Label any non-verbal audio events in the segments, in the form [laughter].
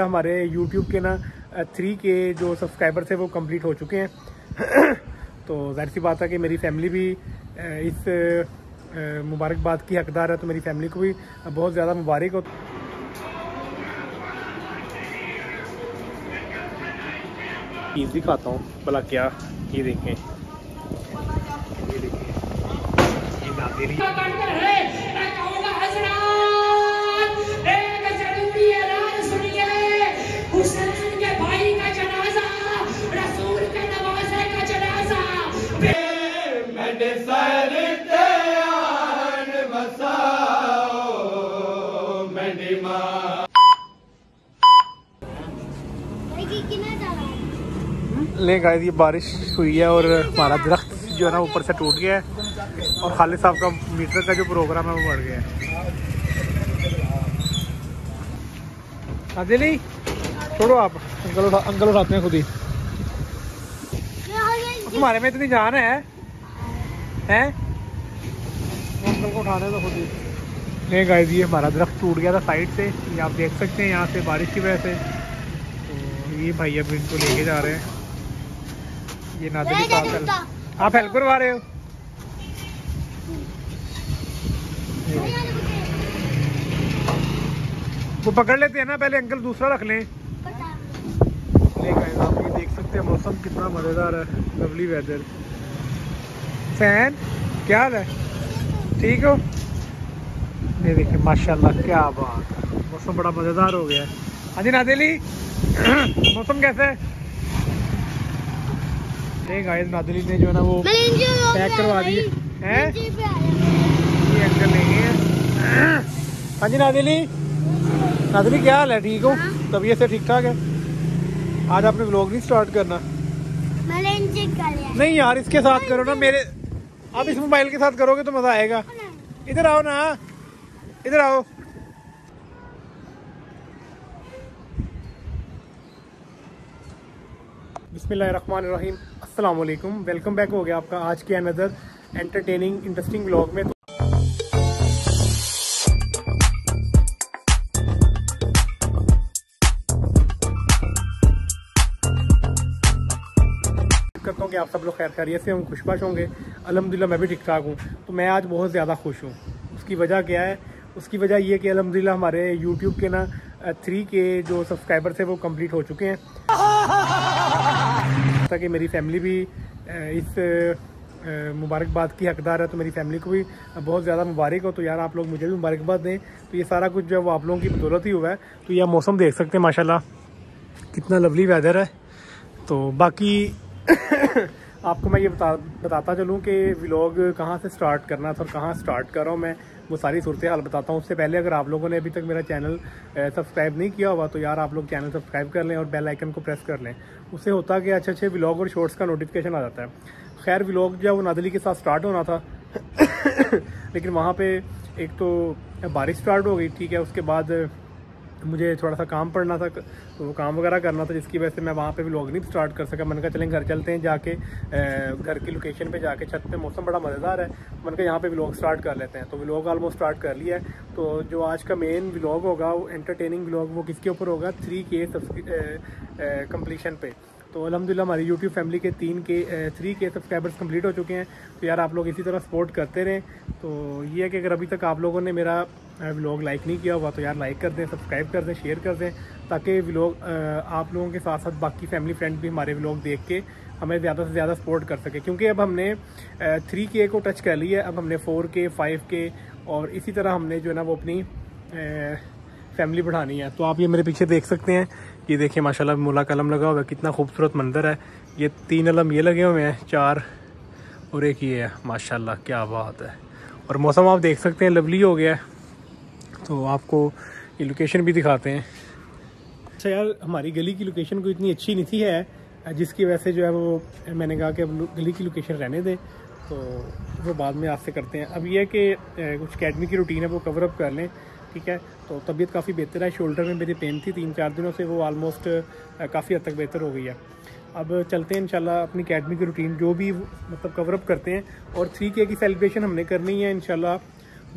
हमारे YouTube के ना थ्री के जो सब्सक्राइबर थे वो कंप्लीट हो चुके हैं। [coughs] तो ज़ाहिर सी बात है कि मेरी फैमिली भी इस मुबारकबाद की हकदार है तो मेरी फैमिली को भी बहुत ज़्यादा मुबारक हो। चीज़ दिखाता हूँ भला क्या ये देखें। ये देखें। ये नादिरी ले गाइस ये बारिश हुई है और हमारा दरख्त जो है ना ऊपर से टूट गया है और खालिद साहब का मीटर का जो प्रोग्राम है वो बढ़ गया है। आदिली छोड़ो आप अंकल उठा अंकल उठाते हैं खुद ही। तुम्हारे में इतनी जान है? हैं? को उठाने तो खुद ही नहीं गाइस ये हमारा दरख्त टूट गया था साइड से। ये आप देख सकते हैं यहाँ से बारिश की वजह से। तो ये भाई अब इनको लेके जा रहे हैं। ये नादरी साहब आप हेल्प करवा रहे हो? वो पकड़ लेते हैं ना पहले अंकल दूसरा रख लें। ले आप ये देख सकते हैं मौसम कितना मज़ेदार है लवली वेदर फ़ैन क्या हाल है? ठीक हो? ये देखिए माशाल्लाह क्या बात है। मौसम बड़ा मज़ेदार हो गया है। हाँ जी नादेली। [clears throat] मौसम कैसा है? गाइस नादिली ने जो है ना वो पैक करवा दिए। हैं? ये अंकल ले गए हैं। हाँ जी नादिली। नादिली क्या हाल है? ठीक हो? तबीयत से ठीक ठाक है? आज आपने व्लॉग नहीं स्टार्ट करना। नहीं यार इसके साथ करो ना मेरे आप इस मोबाइल के साथ करोगे तो मज़ा आएगा। इधर आओ ना। इधर आओ। अस्सलाम वालेकुम वेलकम बैक हो गया आपका आज के अनदर एंटरटेनिंग इंटरेस्टिंग ब्लॉग में। हूँ कि आप सब लोग खैर खैरियत से होंगे, खुशबाश होंगे। अलहमदिल्ला मैं भी ठीक ठाक हूँ। तो मैं आज बहुत ज़्यादा खुश हूँ। उसकी वजह क्या है? उसकी वजह ये कि अलहमदिल्ला हमारे यूट्यूब के ना थ्री के जो सब्सक्राइबर थे वो कंप्लीट हो चुके हैं। [laughs] जैसा कि मेरी फैमिली भी इस मुबारकबाद की हकदार है तो मेरी फैमिली को भी बहुत ज़्यादा मुबारक हो। तो यार, आप लोग मुझे भी मुबारकबाद दें। तो ये सारा कुछ जो है, वो आप लोगों की बदौलत ही हुआ है। तो यह मौसम देख सकते हैं, माशाल्लाह। कितना लवली वेदर है। तो बाकी [coughs] आपको मैं ये बता, बताता चलूँ कि व्लॉग कहाँ से स्टार्ट करना था और कहाँ स्टार्ट कर रहा हूँ मैं, वो सारी सूरत हाल बताता हूँ। उससे पहले अगर आप लोगों ने अभी तक मेरा चैनल सब्सक्राइब नहीं किया हुआ तो यार आप लोग चैनल सब्सक्राइब कर लें और बेल आइकन को प्रेस कर लें। उससे होता कि अच्छे अच्छे व्लॉग और शॉर्ट्स का नोटिफिकेशन आ जाता है। खैर व्लॉग जो है वो नादली के साथ स्टार्ट होना था, [coughs] लेकिन वहाँ पर एक तो बारिश स्टार्ट हो गई, ठीक है, उसके बाद मुझे थोड़ा सा काम पड़ना था तो वो काम वगैरह करना था, जिसकी वजह से मैं वहाँ पे भी व्लॉग नहीं स्टार्ट कर सका। मैंने कहा, चलें, घर चलते हैं जाके घर की लोकेशन पे जाके छत पे, मौसम बड़ा मज़ेदार है। मैंने कहा, यहाँ पे व्लॉग स्टार्ट कर लेते हैं। तो व्लॉग ऑलमोस्ट स्टार्ट कर लिया है। तो जो आज का मेन व्लॉग होगा, वो एंटरटेनिंग व्लॉग वो किसके ऊपर होगा? थ्री के कम्प्लीशन पे। तो अलहमदिल्ला हमारी यूट्यूब फैमिली के तीन के थ्री के सब्सक्राइबर्स कंप्लीट हो चुके हैं। तो यार, आप लोग इसी तरह सपोर्ट करते रहें। तो ये है कि अगर अभी तक आप लोगों ने मेरा व्लॉग लाइक नहीं किया हुआ तो यार लाइक कर दें सब्सक्राइब कर दें शेयर कर दें, ताकि व्लॉग आप लोगों के साथ साथ बाकी फैमिली फ्रेंड भी हमारे व्लॉग देख के हमें ज़्यादा से ज़्यादा सपोर्ट कर सके। क्योंकि अब हमने थ्री के को टच कर लिया है, अब हमने फोर के फाइव के और इसी तरह हमने जो है ना वो अपनी फैमिली बढ़ानी है। तो आप ये मेरे पीछे देख सकते हैं ये देखिए माशाल्लाह मुला कलम लगा हुआ है, कितना खूबसूरत मंदिर है। ये तीन अलम ये लगे हुए हैं, चार और एक ये है, माशाल्लाह क्या बात है। और मौसम आप देख सकते हैं लवली हो गया है। तो आपको ये लोकेशन भी दिखाते हैं। अच्छा यार, हमारी गली की लोकेशन को इतनी अच्छी नहीं थी है, जिसकी वजह से जो है वो मैंने कहा कि अब गली की लोकेशन रहने दें तो वो बाद में आपसे करते हैं। अब ये है कि कुछ अकेडमी की रूटीन है, वो कवर अप कर लें, ठीक है? तो तबीयत काफ़ी बेहतर है शोल्डर में मेरी पेन थी तीन चार दिनों से, वो ऑलमोस्ट काफ़ी हद तक बेहतर हो गई है। अब चलते हैं, इंशाल्लाह अपनी अकेडमी की रूटीन जो भी मतलब कवरअप करते हैं, और थ्री के की सेलिब्रेशन हमने करनी है, इंशाल्लाह।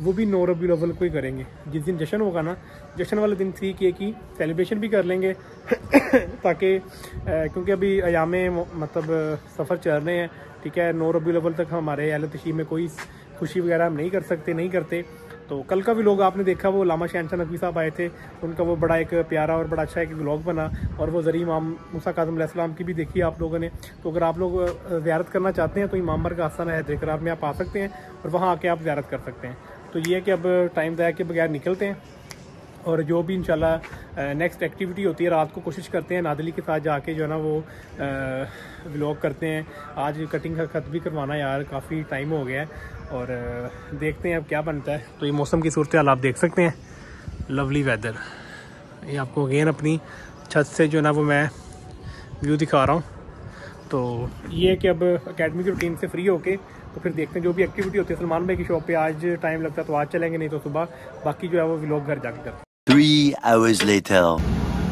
वो भी नौ रबी अव्वल को ही करेंगे। जिस दिन जश्न होगा ना, जश्न वाले दिन थ्री के की सेलिब्रेशन भी कर लेंगे, [coughs] ताकि क्योंकि अभी अयाम मतलब सफ़र चल रहे हैं, ठीक है नौ रबी अव्वल तक हमारे अहल तशी में कोई खुशी वगैरह हम नहीं कर सकते, नहीं करते। तो कल का भी लोग आपने देखा, वो लामा शहनशाह नकवी साहब आए थे, उनका वो बड़ा एक प्यारा और बड़ा अच्छा एक ब्लॉग बना, और वो ज़रिए इमाम मूसा काजम की भी देखी आप लोगों ने। तो अगर आप लोग ज्यारत करना चाहते हैं तो इमाम का आस्थाना है, देखकर आप में आप आ सकते हैं, और वहाँ आके आप ज्यारत कर सकते हैं। तो ये है कि अब टाइम दया के बगैर निकलते हैं। और जो भी इंशाल्लाह नेक्स्ट एक्टिविटी होती है, रात को कोशिश करते हैं नादली के साथ जाके जो है ना वो व्लॉग करते हैं। आज कटिंग का खत भी करवाना यार, काफ़ी टाइम हो गया है। और देखते हैं अब क्या बनता है। तो ये मौसम की सूरत आप देख सकते हैं। लवली वेदर ये आपको अगेन अपनी छत से जो ना वो मैं व्यू दिखा रहा हूँ। तो ये है कि अब अकेडमी की रूटीन से फ्री होके तो फिर देखते हैं जो भी एक्टिविटी होती है सलमान भाई की शॉप पे आज टाइम लगता है तो आज चलेंगे नहीं तो सुबह। बाकी जो है वो लोग घर जाके करते Three hours later.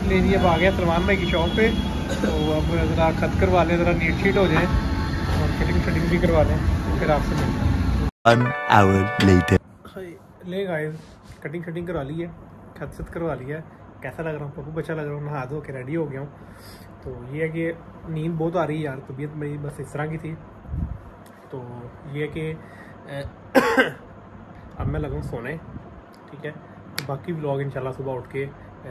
ले अब आ गया सलमान भाई की शॉप पे। तो अब ज़रा खत करवा लें ज़रा नीट शीट हो जाए। और फिटिंग फिटिंग भी करवा लें फिर आपसे मिलते हैं। Later. ले गाइस कटिंग शटिंग करवा ली है खत सत करवा लिया है। कैसा लग रहा हूँ पप्पू बच्चा लग रहा हूँ नहा धो के रेडी हो गया हूँ। तो ये है कि नींद बहुत आ रही है यार तबीयत मेरी बस इस तरह की थी। तो ये कि [coughs] अब मैं लगा सोने ठीक है? तो बाकी व्लॉग इंशाल्लाह सुबह उठ के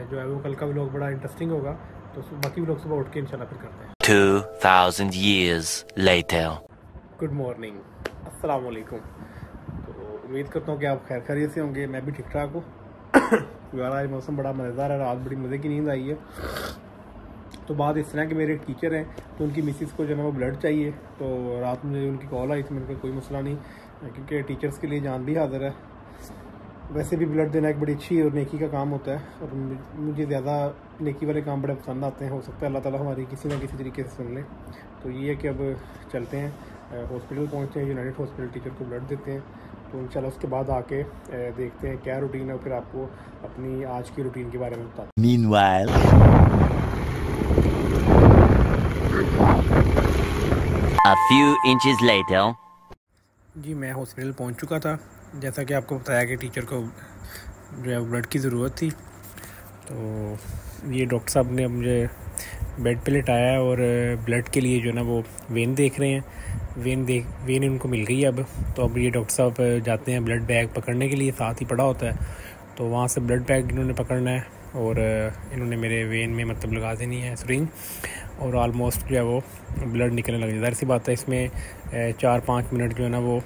जो है वो कल का व्लॉग बड़ा इंटरेस्टिंग होगा तो बाकी व्लॉग सुबह उठ के इंशाल्लाह फिर करते हैं। 2000 years later. गुड मॉर्निंग अस्सलाम वालेकुम उम्मीद करता हूँ कि आप खैर खैरियत से होंगे मैं भी ठीक ठाक हूँ। [coughs] यार आज मौसम बड़ा मज़ेदार है रात बड़ी मज़े की नींद आई है। तो बात इस तरह के मेरे टीचर हैं तो उनकी मिसिस को जो है वो ब्लड चाहिए। तो रात में उनकी कॉल आई थी मेरे को कोई मसला नहीं, क्योंकि टीचर्स के लिए जान भी हाजिर है। वैसे भी ब्लड देना एक बड़ी अच्छी और नेकी का काम होता है, और मुझे ज़्यादा नेकी वाले काम बड़े पसंद आते हैं, हो सकता है अल्लाह ताला हमारी किसी ना किसी तरीके से सुन ले। तो ये है कि अब चलते हैं हॉस्पिटल पहुँचते हैं यूनाइटेड हॉस्पिटल टीचर को ब्लड देते हैं। तो इंशाल्लाह उसके बाद आके देखते हैं क्या रूटीन है, फिर आपको अपनी आज की रूटीन के बारे में बताते Meanwhile. A few inches later. जी, मैं हॉस्पिटल पहुँच चुका था। जैसा कि आपको बताया कि टीचर को जो है ब्लड की ज़रूरत थी तो ये डॉक्टर साहब ने मुझे बेड पे लिटाया और ब्लड के लिए जो है ना वो वेन देख रहे हैं। वेन देख वेन इनको मिल गई अब। तो अब ये डॉक्टर साहब जाते हैं ब्लड बैग पकड़ने के लिए, साथ ही पड़ा होता है। तो वहाँ से ब्लड बैग इन्होंने पकड़ना है और इन्होंने मेरे वेन में मतलब लगा देनी है स्प्रिंग और ऑलमोस्ट जो है वो ब्लड निकलने लग जाता है। सी बात है, इसमें चार पाँच मिनट जो है ना वो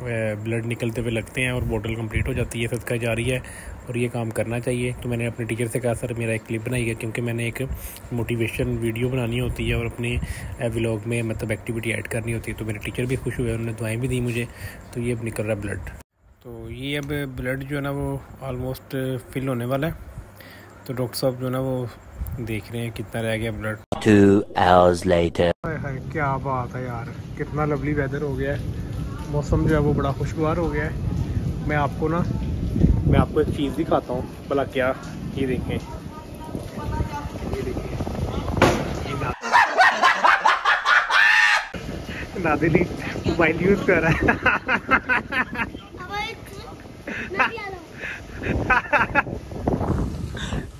ब्लड निकलते हुए लगते हैं और बोतल कंप्लीट हो जाती है सदका जा रही है और ये काम करना चाहिए। तो मैंने अपने टीचर से कहा, सर, मेरा एक क्लिप बनाई है क्योंकि मैंने एक मोटिवेशन वीडियो बनानी होती है और अपने व्लॉग में मतलब एक्टिविटी ऐड करनी होती है। तो मेरे टीचर भी खुश हुए, उन्होंने दुआएँ भी दी मुझे। तो ये अब निकल रहा है ब्लड तो ये अब ब्लड जो है ना वो ऑलमोस्ट फिल होने वाला है। तो डॉक्टर साहब जो है ना वो देख रहे हैं कितना रह गया ब्लड Two hours later. हाय हाय क्या बात है यार। कितना लवली वेदर हो गया है। मौसम जो है वो बड़ा खुशगवार हो गया है। मैं आपको ना मैं आपको एक चीज़ दिखाता हूँ। भला क्या ये देखें। ये देखें। नादिली मोबाइल यूज़ कर रहा है। [laughs]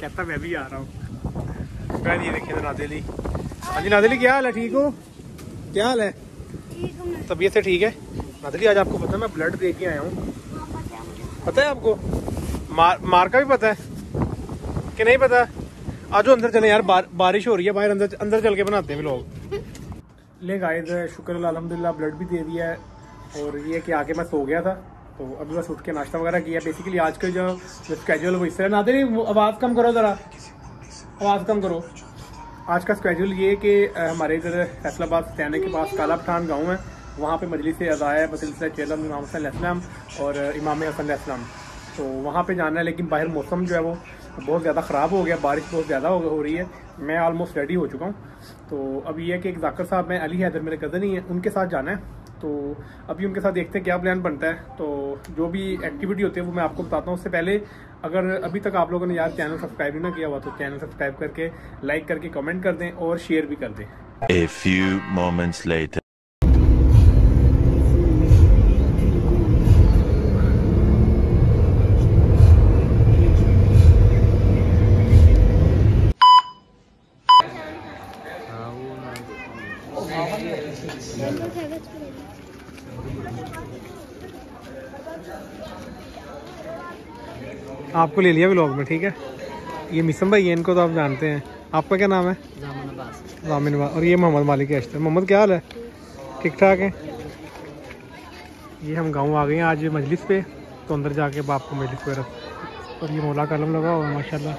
कहता मैं भी आ रहा हूँ। देखिए नादिली हाँ जी नादिली क्या हाल है ठीक हो क्या हाल है तबीयत से ठीक है नादिली आज आपको पता है मैं ब्लड दे के आया हूँ पता है आपको मार मार का भी पता है कि नहीं पता आज अंदर चले यार बार, बारिश हो रही है बाहर अंदर अंदर चल के बनाते हैं लोग ले गाइस शुक्र अलहमदिल्ला ब्लड भी दे दिया है और ये कि आके मैं सो गया था तो अभी बस उठ के नाश्ता वगैरह किया बेसिकली आज का जो स्केजुअल वो इससे नादिली आवाज़ कम करो ज़रा आवाज़ कम करो आज का स्केजुअल ये कि हमारे इधर फैसलाबाद सत्याने के पास काला पठान गाँव है। वहाँ पे मजलिस अज़ाया बसिलसिला चेलम इमाम हसन और इमाम हसन तो वहाँ पे जाना है लेकिन बाहर मौसम जो है वो बहुत ज़्यादा ख़राब हो गया बारिश बहुत ज़्यादा हो, हो रही है। मैं ऑलमोस्ट रेडी हो चुका हूँ। तो अब ये है कि एक जाकर साहब मैं अली हैदर मेरे कज़न ही हैं उनके साथ जाना है। तो अभी उनके साथ देखते हैं क्या प्लान बनता है। तो जो भी एक्टिविटी होती है वो मैं आपको बताता हूँ। उससे पहले अगर अभी तक आप लोगों ने यार चैनल सब्सक्राइब ही ना किया हुआ तो चैनल सब्सक्राइब करके लाइक करके कमेंट कर दें और शेयर भी कर दें ए फ्यू मोमेंट्स later. आपको ले लिया ब्लॉग में ठीक है? ये मिसम भाई है इनको तो आप जानते हैं। आपका क्या नाम है? जामिन अब्बास और ये मोहम्मद मालिक है अश्तर मोहम्मद क्या हाल है? ठीक ठाक है? ये हम गाँव आ गए हैं आज मजलिस पे तो अंदर जाके बाप को मजलिस वगैरह और ये मौला कलम लगा हुआ है माशाल्लाह।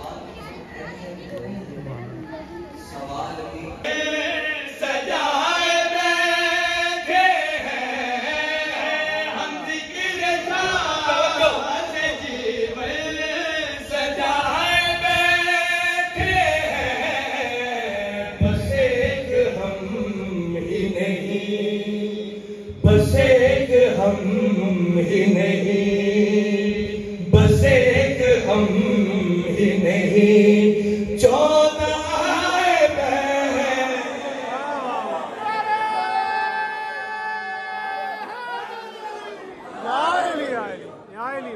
नहीं चौदह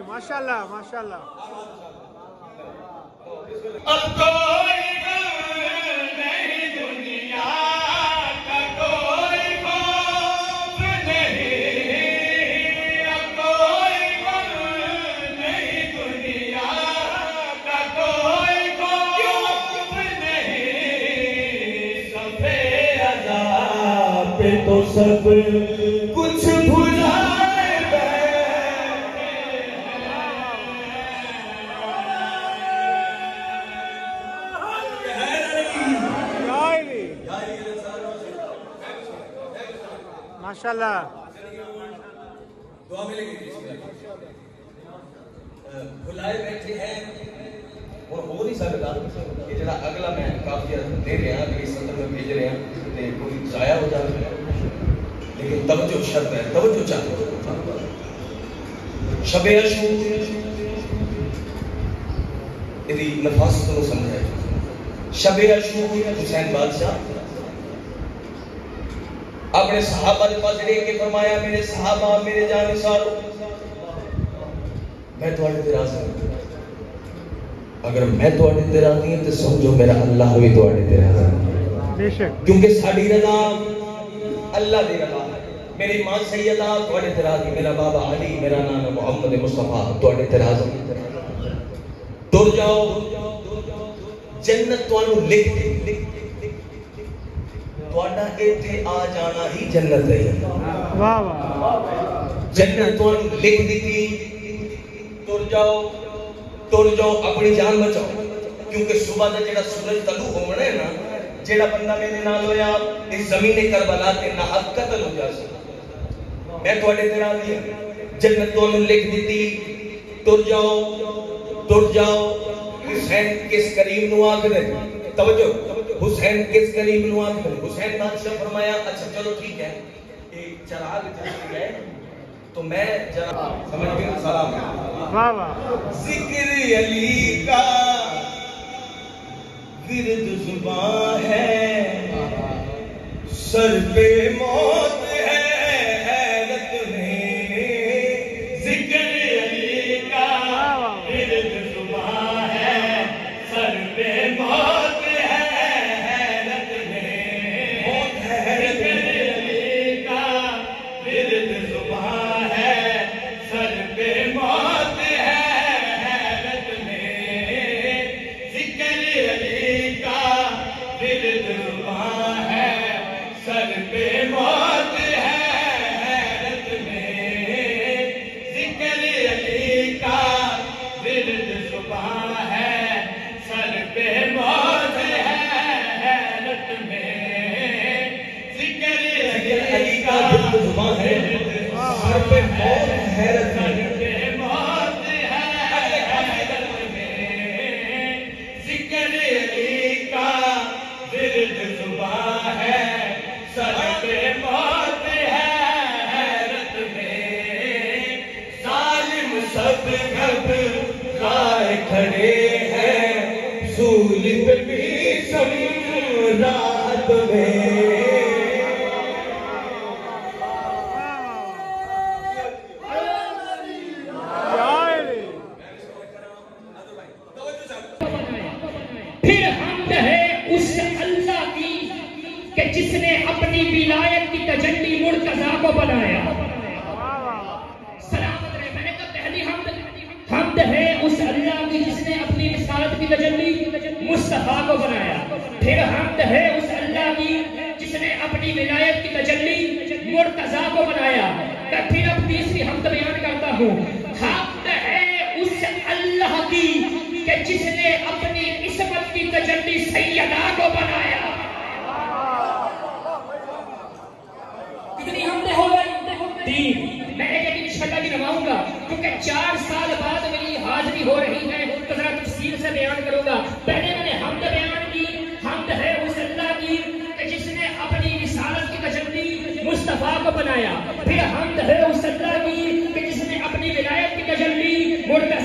माशाल्लाह माशाल्लाह। अब कोई तो सब। कुछ भुलाए बुलाए बैठे हैं। और हो नहीं सकता कि जरा अगला मैं काफ़ी दे रहे हैं अगली सत्र में भेज रहे हैं। ते कोई जाया हो जाए। लेकिन तवज्जो शर्त है तवज्जो चाहते शबे अशू यदि नफासत को समझाए। शबे अशू हुसैन बादशाह अपने सहाबा के पास लेके फरमाया मेरे सहाबा मेरे जाने सारो मैं थोड़े ते राज़ी अगर मैं थोड़े ते राज़ी हूँ तो समझो मेरा अल्लाह भी थोड़े ते राज़ी है। बेशक। क्योंकि साडी रजा अल्लाह दी रजा मेरी मां सैयदा थोड़े ते राजी मेरा बाबा अली मेरा नाम है मोहम्मद मुस्तफा थोड़े ते राजी तुर जाओ जन्नत ਤੁਹਾਨੂੰ ਲਿਖ ਦੇ ਤੁਹਾਡਾ ਇੱਥੇ ਆ ਜਾਣਾ ਹੀ ਜੰਨਤ ਹੈ वाह वाह जन्नत ਤੁਹਾਨੂੰ ਲਿਖ ਦਿੱਤੀ ਤੁਰ ਜਾਓ ਤੁਰ ਜਾਓ ਆਪਣੀ ਜਾਨ ਬਚਾਓ ਕਿਉਂਕਿ ਸਵੇਰ ਦਾ ਜਿਹੜਾ ਸੂਰਜ ਤਲੂ ਹੋਣਾ ਹੈ ਨਾ ਜਿਹੜਾ ਬੰਦਾ ਮੇਰੇ ਨਾਲ ਹੋਇਆ ਇਸ ਜ਼ਮੀਨੇ ਕਰਬਲਾ ਤੇ ਨਾ ਹੱਕ ਕਤਲ ਹੋ ਜਾਸੀ ਮੈਂ ਤੁਹਾਡੇ ਤੇ ਰਾਜ਼ੀ ਹਾਂ ਜੰਨਤ ਤੁਹਾਨੂੰ ਲਿਖ ਦਿੱਤੀ ਤੁਰ ਜਾਓ ਤੁਰ ਜਾਓ ਹੁਸੈਨ ਕਿਸ ਕਰੀਮ ਨੂੰ ਆਖਦੇ ਤਵਜੋ हुसैन किस करीब नु आखदे हुसैन बादशाह फरमाया अच्छा चलो ठीक है ये चराग जल गए तो मैं जरा समझ गए सलाम वाह वाह जिक्र अली का विरद जुबान है सर पे मौत सब खड़े हैं सूल भी सम रात में तीन। मैं एक एक इंशाल्लाह भी नवाऊँगा क्योंकि चार साल बाद मेरी हाजिरी हो रही है तो जरा तफसील से बयान करूँगा। पहले मैंने हमद बयान की, हमद है उस अल्लाह की, कि जिसने अपनी रिसालत की तजल्ली मुस्तफ़ा को बनाया। फिर हमद है उस अल्लाह की, कि जिसने अपनी विलायत की तजल्ली मुर्तजा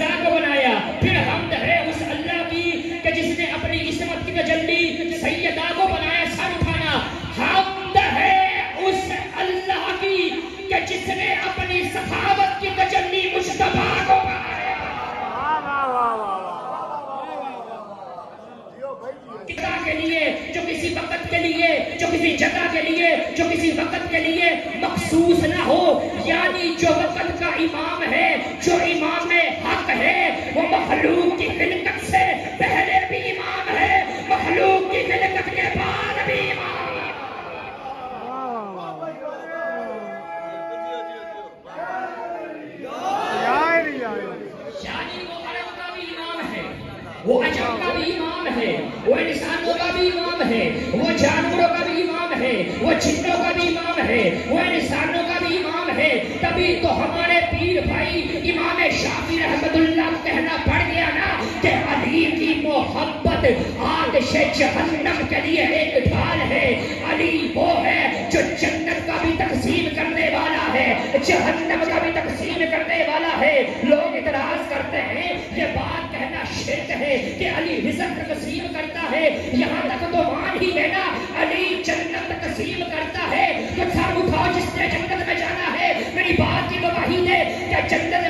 जो किसी वक्त के लिए मखसूस ना हो, यानी जो वक्त का इमाम है, जो इमाम हक है, वो मखलूक की से जहन्नम के लिए एक ढाल है। अली वो है जो जन्नत का भी तकसीम करने वाला है। जहन्नम का भी तकसीम करने वाला है। लोग इतराज करते हैं, ये बात कहना शिरक है कि अली रिजक तकसीम करता है। यहाँ तक तो मान ही लेना अली जन्नत तकसीम करता है। तो सर उठाओ जिसने जन्नत में जाना है। मेरी बात की गवाही दे क्या जन्नत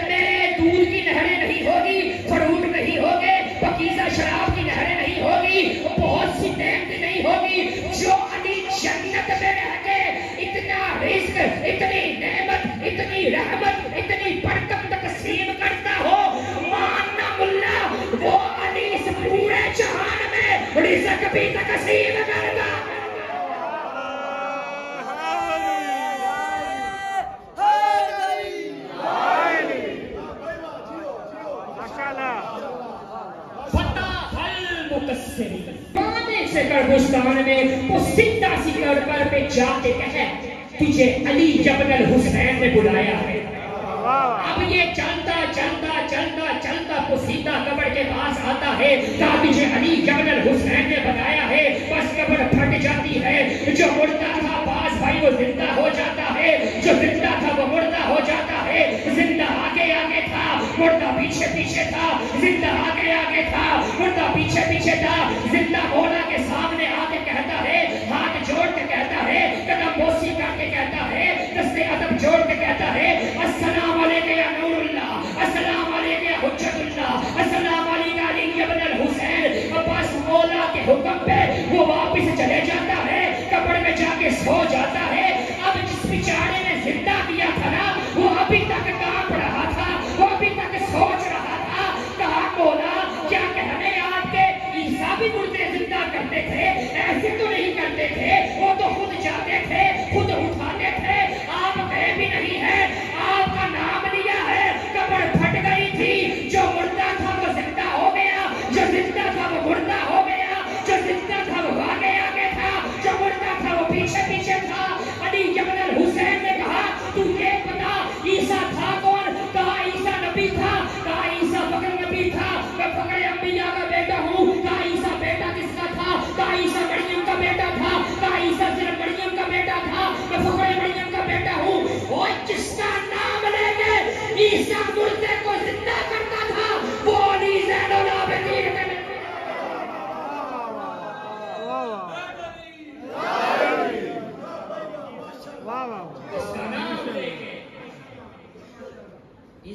रहमत इतनी बरकत तकसीम करता हो। मानना मुल्ला वो अली इस पूरे जहान में रिजक भी तकसीम करता। से में, वो सी पे जाके कहे, तुझे अली जबनल हुसैन ने बुलाया। अब ये चलता चलता चलता चलता वो सीधा कब्र के पास आता है। कहा तुझे अली जबनल हुसैन ने बताया है। बस कब्र फट जाती है। जो मुर्दा था पास भाई, वो ज़िंदा हो जाता है। जो ज़िंदा था, वो मुर्दा हो जाता है। ज़िंदा आगे आगे था। मुर्दा पीछे पीछे था। ज़िंदा आगे आगे था। मुर्दा पीछे पीछे था। ज़िंदा मौला के सामने आके कहता है। हाथ जोड़ के कहता है। कदम बोसी करके कहता है। दस्ते अदब जोड़ के कहता है। अस्सलाम अस्सलाम वालेकुम या हुज्जतुल्लाह अस्सलाम वालेकुम अली इब्न अल हुसैन। बस मौला के हुक्म पे वो वापस चले जाता है। कब्र में जाके सो जाता है। अब जिस बेचारे ने ज़िंदा किया था ना, वो अभी तक काँप रहा था। वो अभी तक सोच रहा था, कहा, मौला, क्या कहने आपके ईसा भी मुर्दे ज़िंदा करते थे? ऐसे तो नहीं करते थे। वो तो खुद जाते थे।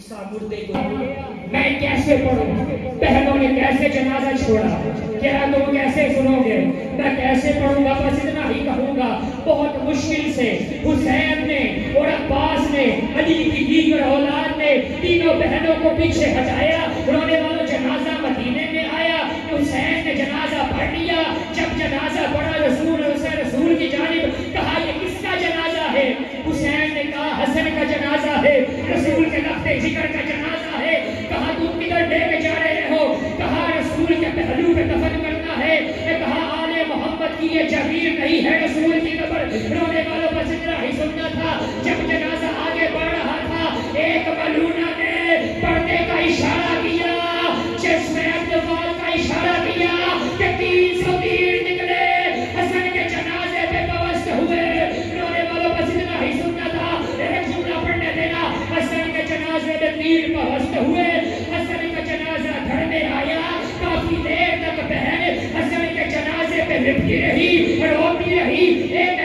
ईसा मुर्दे को मैं कैसे पढ़ूं? बहनों ने कैसे जनाजा छोड़ा? क्या तुम कैसे सुनोगे? मैं कैसे पढ़ूँगा? बस इतना ही कहूँगा। बहुत मुश्किल से हुसैन ने और अब्बास ने, अली की दीगर औलाद ने तीनों बहनों को पीछे हटाया। रोने वालों जनाजा मदीने में आया। हुसैन ने जनाजा पढ़ लिया। जब जनाजा पढ़ा ज़िक्र का जनाजा है कहा तुम किधर लेके जा रहे हो, कहा रसूल के पहलू पे दफन करना है कहा आले मोहम्मद की ये जमीर नहीं है रसूल की कब्र रोने वालों का ज़िक्र ही सुनना था, जब जनाजा आगे बढ़ रहा था, एक मलूना ने पर्दे का इशारा किया जिसमें अब्दुल का इशारा किया कि पे तीर पवस्त हुए हसन का जनाजा घर में आया। काफ़ी देर तक बहन हसन के जनाजे पे लिपटी रही रोती रही। एक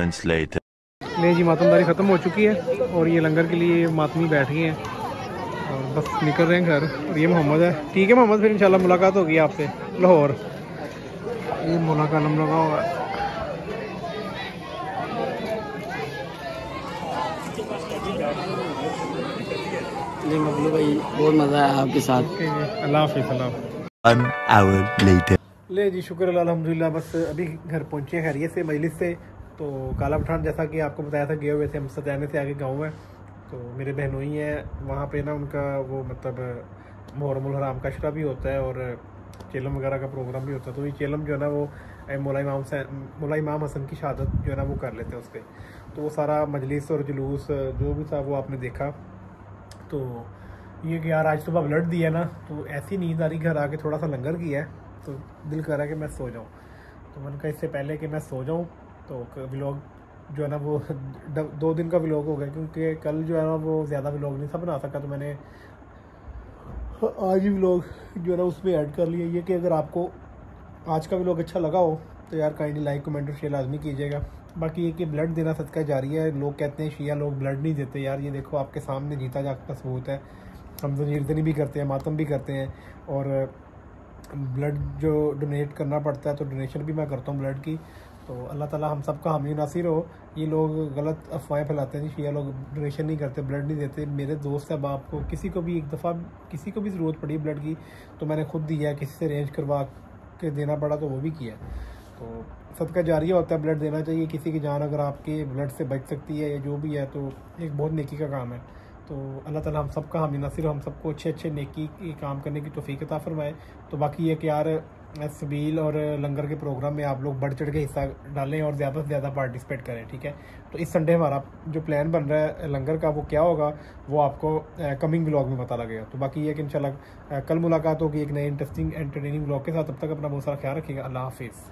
moments later. ले जी मातमदारी ख़त्म हो चुकी है और ये लंगर के लिए मातमी बैठ गए हैं। और बस निकल रहे हैं घर और ये मोहम्मद है। ठीक है मोहम्मद फिर इंशाल्लाह मुलाकात होगी आपसे लाहौर। ये मोला का नम लगा है जी मबलू भाई बहुत मज़ा आया आपके साथ। अल्लाह हाफिज़ अल्लाह. ले जी शुक्र अल्हम्दुलिल्लाह बस अभी घर पहुँचे खैरियत से मजलिस से। तो काला पठान जैसा कि आपको बताया था, गए हुए थे हम, सत्याने से आगे गाँव है। तो मेरे बहनोई हैं। वहाँ पे ना उनका वो मतलब मुहरमुल हराम का अशरा भी होता है और चेलम वगैरह का प्रोग्राम भी होता है। तो ये चेलम जो है ना वो मौला इमाम से मौला इमाम हसन की शहादत जो है ना वो कर लेते हैं उस पर तो वो सारा मजलिस और जुलूस, जो भी था वो आपने देखा। तो ये कि यार आज सुबह ब्लड दिया ना तो ऐसी नींद आ रही, घर आके थोड़ा सा लंगर किया है। तो दिल कर रहा है कि मैं सो जाऊँ। तो मैंने कहा इससे पहले कि मैं सो जाऊँ तो व्लॉग जो है ना वो [laughs] दो दिन का व्लॉग हो गया क्योंकि कल जो है ना वो ज़्यादा व्लॉग नहीं था बना सका तो मैंने आज ही व्लॉग जो है ना उसमें ऐड कर लिया। ये कि अगर आपको आज का व्लॉग अच्छा लगा हो तो यार काइंडली लाइक कमेंट और शेयर लाजमी कीजिएगा। बाकी ये कि ब्लड देना सदका जारी है। लोग कहते हैं शिया लोग ब्लड नहीं देते। यार ये देखो, आपके सामने जीता जागता सबूत है। हम तो निर्दनी भी करते हैं, मातम भी करते हैं। और ब्लड जो डोनेट करना पड़ता है तो डोनेशन भी मैं करता हूँ ब्लड की। तो अल्लाह ताला हम सब का हामी नासिर हो। ये लोग गलत अफवाहें फैलाते हैं, शिया लोग डोनेशन नहीं करते ब्लड नहीं देते। मेरे दोस्त है, बाप को किसी को भी एक दफ़ा, किसी को भी ज़रूरत पड़ी ब्लड की तो मैंने खुद दिया किसी से अरेंज करवा के देना पड़ा तो वो भी किया तो सदका जारी होता है ब्लड देना चाहिए। किसी की जान अगर आपके ब्लड से बच सकती है या जो भी है तो एक बहुत नेकी का काम है। तो अल्लाह ताला हम सबका हम नासिर हम सबको अच्छे अच्छे नेकी काम करने की तोफ़ी अता फरमाए। तो बाकी ये कि यार सबील और लंगर के प्रोग्राम में आप लोग बढ़ चढ़ के हिस्सा डालें और ज़्यादा से ज़्यादा पार्टिसिपेट करें, ठीक है? तो इस संडे हमारा जो प्लान बन रहा है लंगर का, वो क्या होगा, वो आपको कमिंग ब्लॉग में पता लगेगा। तो बाकी ये कि इंशाल्लाह कल मुलाकात होगी एक नए इंटरेस्टिंग एंटरटेनिंग ब्लॉग के साथ। तब तक अपना बहुत सारा ख्याल रखिएगा। अल्लाह हाफिज़।